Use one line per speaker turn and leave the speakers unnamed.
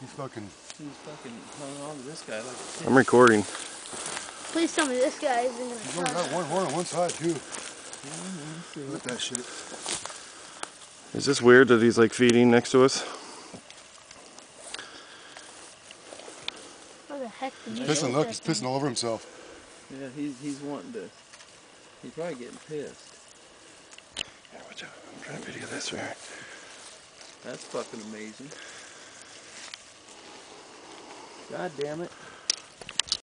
He's fucking.
He's fucking hung on to this guy like a pig.
I'm recording.
Please tell me this guy isn't gonna
He's only got one horn on one side too. Look at that shit.
Is this weird that he's like feeding next to us?
What the heck did you
Pissing. Look, he's
that
pissing all over himself.
Yeah, he's he's wanting to. He's probably getting pissed.
Yeah, watch out. I'm trying to video this right.
That's fucking amazing. God damn it.